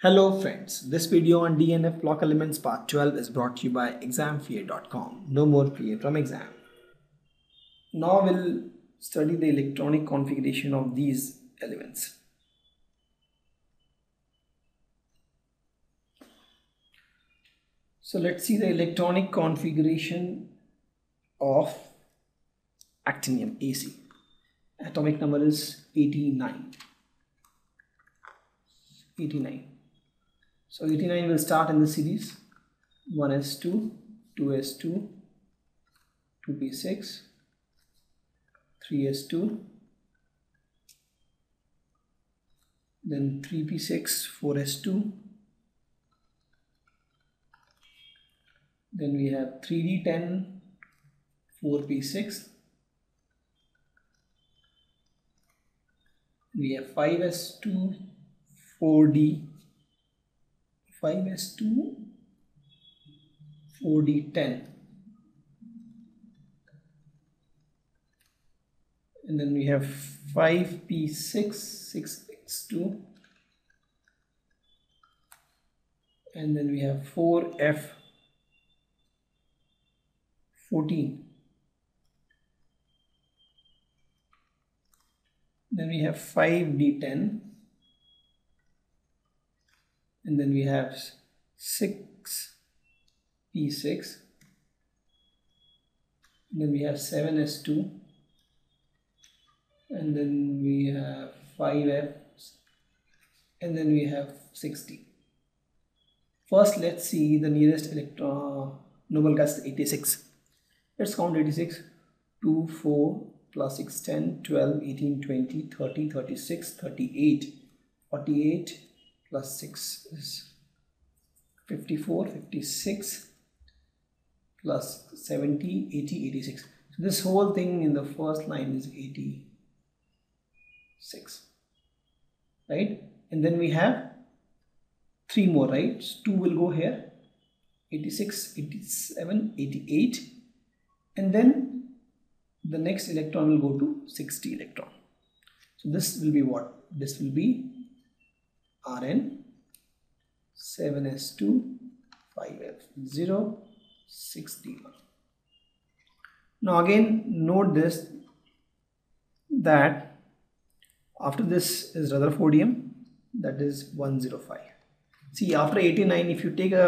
Hello friends, this video on DNF block elements part 12 is brought to you by examfear.com. No more fear from exam. Now we'll study the electronic configuration of these elements. So let's see the electronic configuration of actinium AC. Atomic number is 89. 89. So 89 will start in the series. 1s2, 2s2, 2p6, 3s2, then 3p6, 4s2, then we have 3d10, 4p6, we have 5s2, 4d 5s2 4d10 and then we have 5p6 6s2 and then we have 4f 14 then we have 5d10 and then we have 6 p6 and then we have 7s2 and then we have 5f and then we have 6d first let's see the nearest electron noble gas 86 let's count 86 2 4 plus 6 10 12 18 20 30 36 38 48 plus 6 is 54 56 plus 70 80 86 so this whole thing in the first line is 86 right? And then we have three more right? Two will go here 86 87 88 and then the next electron will go to 6d electron. So this will be what? This will be Rn 7s2 5f0 6d1 now again note this that after this is rutherfordium that is 105 see after 89 if you take a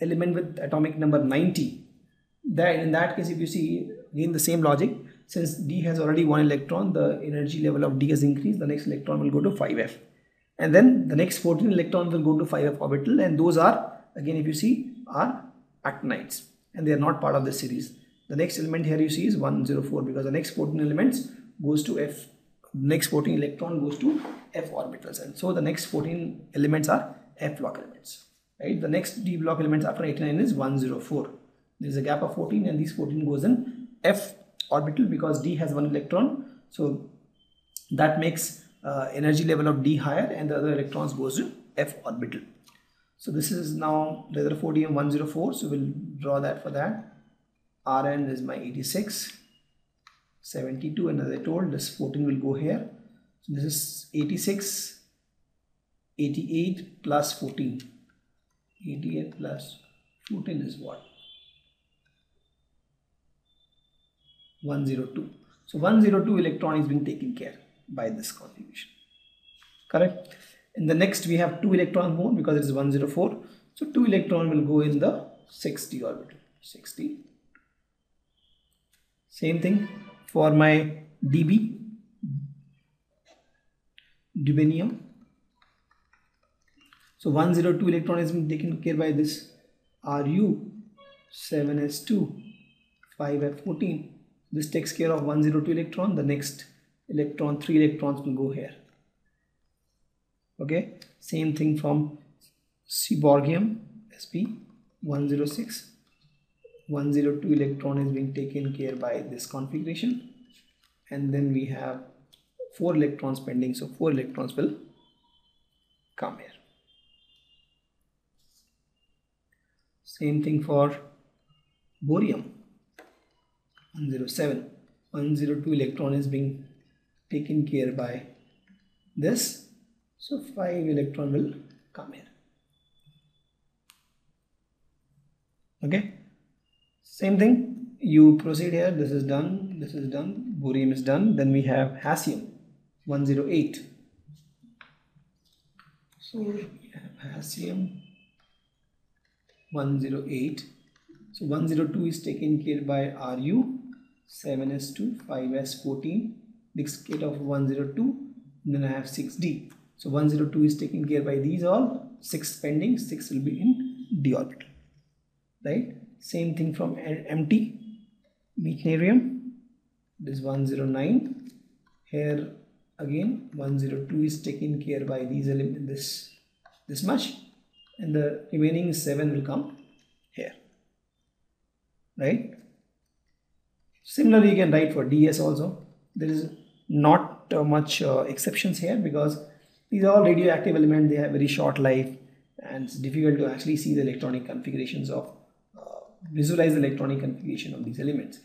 element with atomic number 90 that in that case if you see again the same logic since d has already one electron the energy level of d has increased the next electron will go to 5f and then the next 14 electrons will go to 5f orbital and those are again if you see are actinides and they are not part of the series. The next element here you see is 104 because the next 14 elements goes to f next 14 electron goes to f orbitals. And so the next 14 elements are f block elements right? The next d block elements after 89 is 104 there is a gap of 14 and these 14 goes in f orbital because d has one electron. So that makes uh, energy level of d higher and the other electrons goes to f orbital. So this is now rutherfordium 104 so we'll draw that for that. Rn is my 86 7s2 and as i told. This 14 will go here. So this is 86 88 plus 14 88 plus 14 is what? 102 so 102 electron is being taken care by this configuration correct? In the next we have two electron more because it is 104 so two electron will go in the 6d orbital. 60 same thing for my db. Dubnium so 102 electron is being taken care by this ru 7s2 5f14 this takes care of 102 electron. The next electron three electrons will go here. Okay? Same thing from seaborgium Sg 106 102 electron is being taken care by this configuration. And then we have four electrons pending so four electrons will come here. Same thing for bohrium 107 102 electron is being taken care by this. So 5 electron will come here. Okay. Same thing. You proceed here. This is done. This is done. Bohrium is done. Then we have hassium, 108. So we have hassium, 108. So 102 is taken care by Ru, 7s2, 5f14, next gate of 102 then I have 6d so 102 is taken care by these all. 6 pending 6 will be in d orbital. Right? Same thing from Mt meitnerium this 109 here again 102 is taken care by these elements this this much. And the remaining 7 will come here. Right? Similarly you can write for ds also. There is not uh, much uh, exceptions here because these are all radioactive elements they have very short life and it's difficult to actually see the electronic configurations of uh, visualize the electronic configuration of these elements.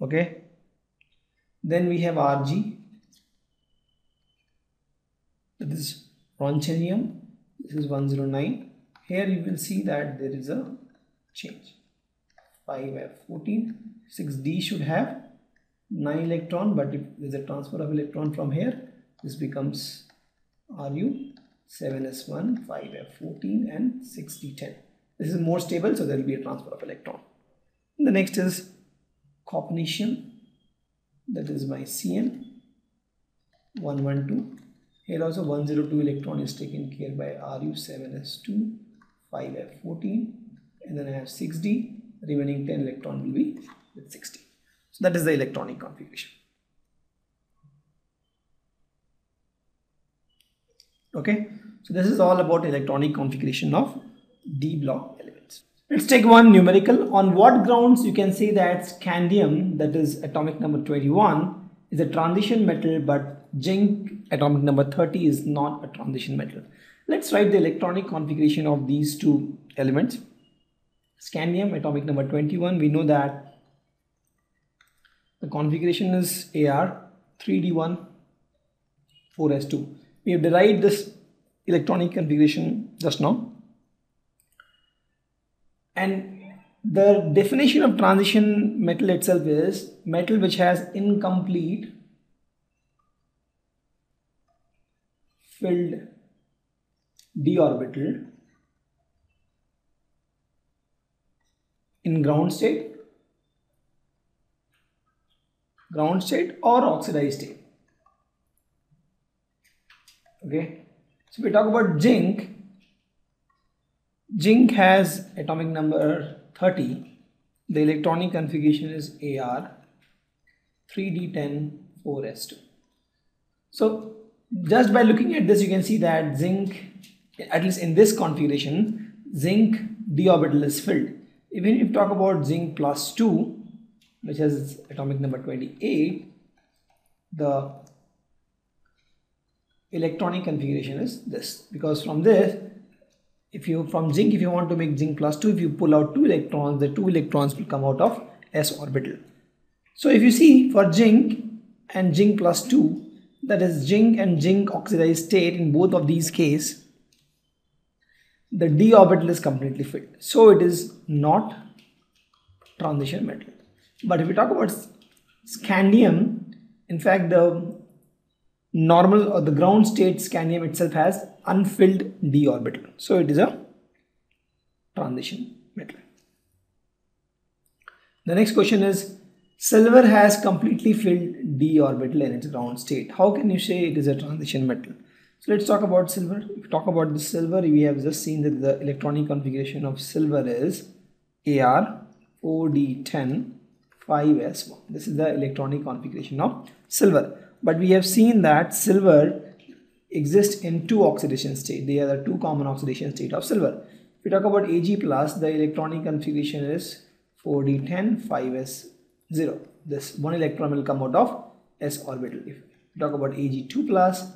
Okay. Then we have Rg. This is roentgenium this is 109 here you will see that there is a change. 5f14 6d should have 9 electron but if there's a transfer of electron from here this becomes Ru 7s1 5f14 and 6d10 this is more stable so there will be a transfer of electron. The next is copernicium that is my Cn 112 here also 102 electron is taken care by Ru 7s2 5f14 and then I have 6d remaining 10 electron will be with 6d so that is the electronic configuration. Okay, so this is all about electronic configuration of D block elements. Let's take one numerical. On what grounds you can say that scandium, that is atomic number 21, is a transition metal, but zinc atomic number 30 is not a transition metal. Let's write the electronic configuration of these two elements. Scandium atomic number 21, we know that configuration is AR 3D1 4S2. We have derived this electronic configuration just now. And the definition of transition metal itself is metal which has incomplete filled d orbital in ground state ground state or oxidized state. Okay. So we talk about zinc zinc has atomic number 30 the electronic configuration is ar 3d10 4s2 so just by looking at this you can see that zinc at least in this configuration zinc d orbital is filled. Even if you talk about zinc plus 2 which has its atomic number 28 the electronic configuration is this. Because from this if you from zinc if you want to make zinc plus 2 if you pull out two electrons the two electrons will come out of s orbital. So if you see for zinc and zinc plus 2 that is zinc and zinc oxidized state in both of these case the d orbital is completely filled. So it is not transition metal but if we talk about scandium, in fact, the normal or the ground state scandium itself has unfilled d orbital. So it is a transition metal. The next question is silver has completely filled d orbital in its ground state. How can you say it is a transition metal? So let's talk about silver. If we talk about the silver, we have just seen that the electronic configuration of silver is AR 4D10 5s1 this is the electronic configuration of silver. But we have seen that silver exists in two oxidation state. They are the two common oxidation state of silver. If we talk about ag plus the electronic configuration is 4d10 5s0 this one electron will come out of s orbital. If we talk about ag2 plus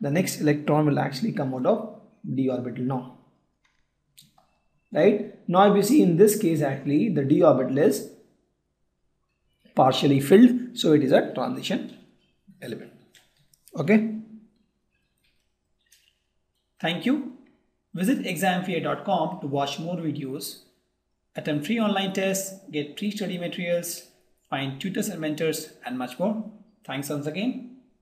the next electron will actually come out of d orbital now. Right? Now if you see in this case actually the d orbital is partially filled so it is a transition element okay thank you Visit examfear.com to watch more videos, attempt free online tests, get free study materials, find tutors and mentors, and much more. Thanks once again.